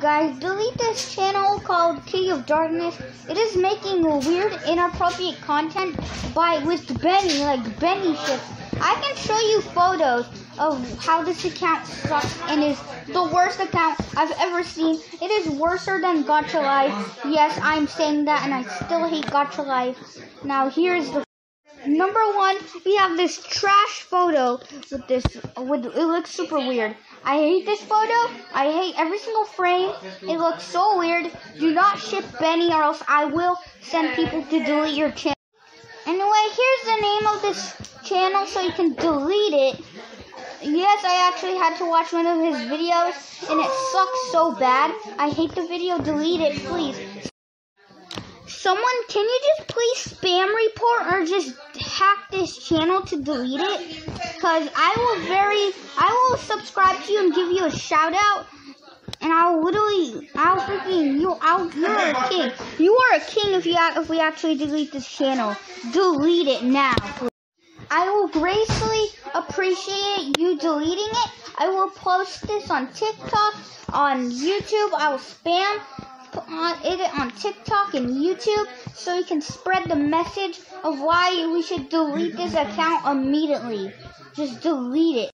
Guys, delete this channel called King of Darkness. It is making weird, inappropriate content by with Benny, like Benny shifts. I can show you photos of how this account sucks and is the worst account I've ever seen. It is worse than Gacha Life. Yes, I'm saying that, and I still hate Gacha Life. Now, here's the number one. We have this trash photo with this. With it looks super weird. I hate this photo. I hate every single frame. It looks so weird. Do not ship Benny, or else I will send people to delete your channel. Anyway, here's the name of this channel so you can delete it. Yes, I actually had to watch one of his videos and it sucks so bad. I hate the video. Delete it, please. Someone, can you just please spam report or just hack this channel to delete it? Because I will very, I will subscribe to you and give you a shout out. And I'll literally, I'll freaking, you, I'll, you're a king. You are a king if you, if we actually delete this channel. Delete it now, please. I will gracefully appreciate you deleting it. I will post this on TikTok, on YouTube. I will spam it on TikTok and YouTube so you can spread the message of why we should delete this account immediately. Just delete it.